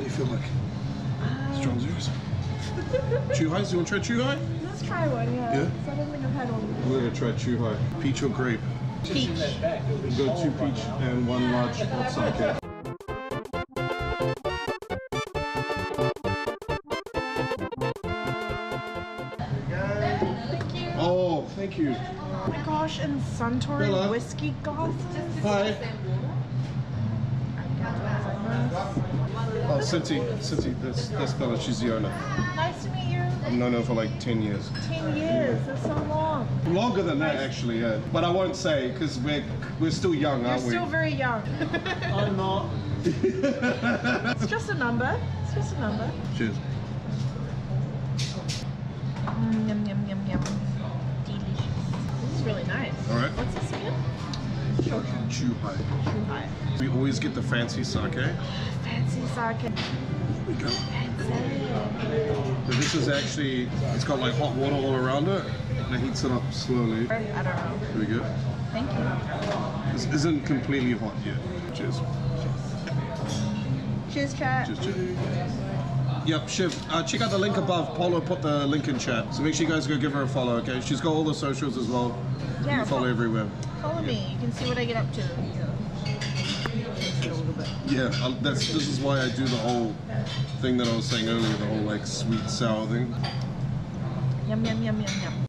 What do you feel like? Ah. Strong zeros. Chuhais? You want to try Chuhai? Let's try one, yeah. Yeah? I don't think I've had one. We're gonna try Chuhai. Peach or grape? Peach. Go two peach and one large hot sake. Thank you. Oh, thank you. Oh my gosh, and Suntory Bella. whiskey glasses. Hi. Cinti. Cinti, that's, that's Bella. She's the owner. Nice to meet you. I've known her for like 10 years. 10 years, that's so long. Longer than that, actually, yeah. But I won't say because we're, we're still young, You're aren't we? still very young. I'm not. it's just a number. It's just a number. Cheers. Chuhai. Chuhai. We always get the fancy sake. Fancy sake. Here we go. Fancy. So this is actually, it's got like hot water all around it. And it heats it up slowly. I don't know. Here we go. Thank you. This isn't completely hot yet. Cheers. Cheers, chat. Cheers, cheers. Yep, Shiv. Uh, check out the link above. Polo put the link in chat. So make sure you guys go give her a follow, okay? She's got all the socials as well. You Yeah, can follow fo- everywhere. Follow me. You can see what I get up to. Yeah, uh, that's this is why I do the whole thing that I was saying earlier, the whole like sweet sour thing. Yum, yum, yum, yum, yum.